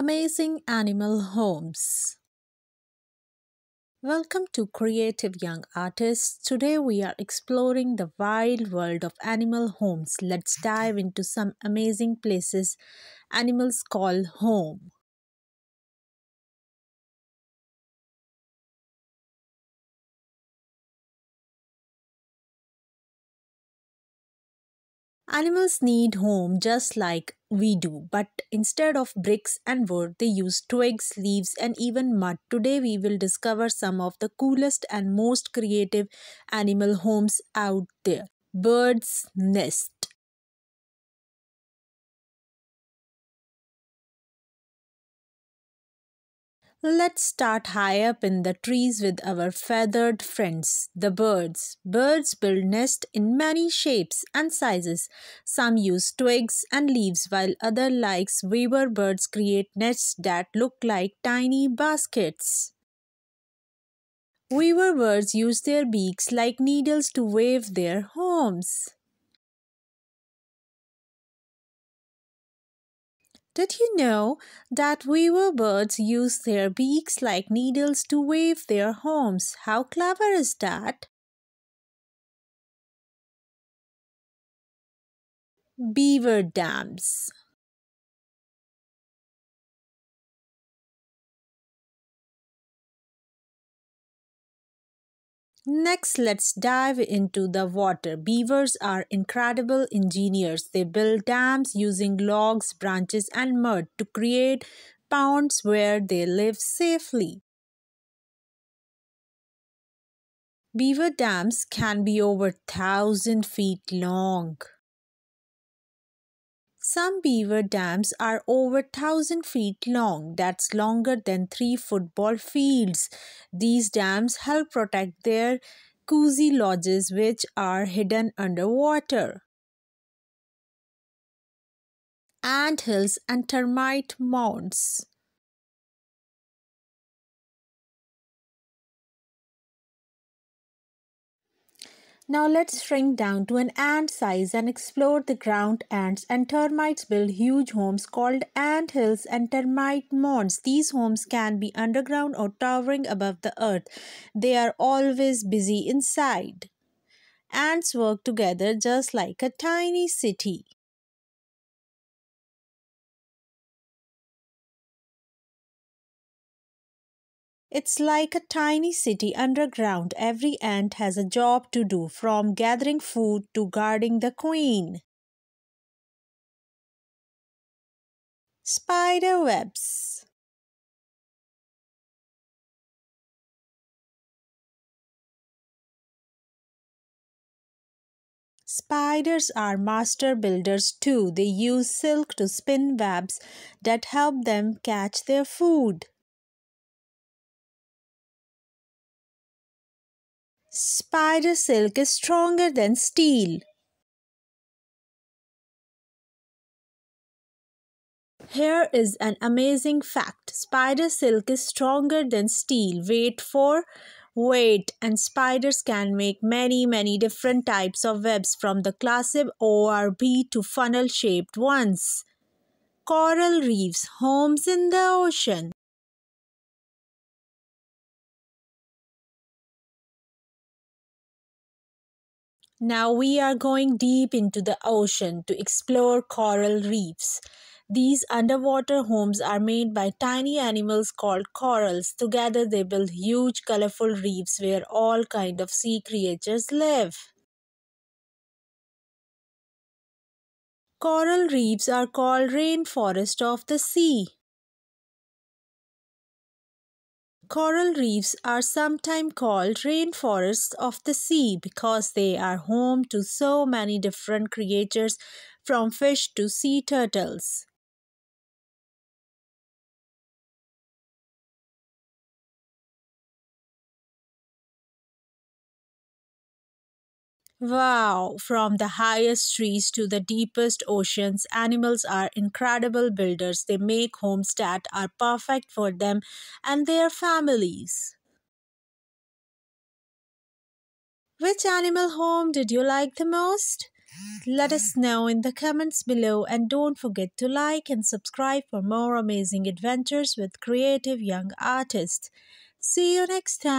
Amazing Animal Homes. Welcome to Creative Young Artists. Today we are exploring the wild world of animal homes. Let's dive into some amazing places animals call home. Animals need home just like we do, but instead of bricks and wood, they use twigs, leaves, and even mud. Today, we will discover some of the coolest and most creative animal homes out there. Bird's Nest. Let's start high up in the trees with our feathered friends, the birds. Birds build nests in many shapes and sizes. Some use twigs and leaves, while other, like weaver birds, create nests that look like tiny baskets. Weaver birds use their beaks like needles to weave their homes. Did you know that weaver birds use their beaks like needles to weave their homes? How clever is that? Beaver dams. Next, let's dive into the water. Beavers are incredible engineers. They build dams using logs, branches, and mud to create ponds where they live safely. Beaver dams can be over 1000 feet long. Some beaver dams are over 1000 feet long, that's longer than three football fields. These dams help protect their cozy lodges, which are hidden underwater. Ant hills and termite mounds. Now let's shrink down to an ant size and explore the ground ants and termites build huge homes called ant hills and termite mounds. These homes can be underground or towering above the earth. They are always busy inside. Ants work together just like a tiny city. It's like a tiny city underground. Every ant has a job to do, from gathering food to guarding the queen. Spider webs. Spiders are master builders too. They use silk to spin webs that help them catch their food. Spider silk is stronger than steel. Here is an amazing fact. Spider silk is stronger than steel. Weight for weight and spiders can make many many different types of webs from the classic ORB to funnel shaped ones. Coral reefs, homes in the ocean. Now we are going deep into the ocean to explore coral reefs. These underwater homes are made by tiny animals called corals. Together they build huge colorful reefs where all kind of sea creatures live. Coral reefs are called rainforest of the sea. Coral reefs are sometimes called rainforests of the sea because they are home to so many different creatures from fish to sea turtles. Wow! From the highest trees to the deepest oceans, animals are incredible builders. They make homes that are perfect for them and their families. Which animal home did you like the most? Let us know in the comments below and don't forget to like and subscribe for more amazing adventures with creative young artists. See you next time.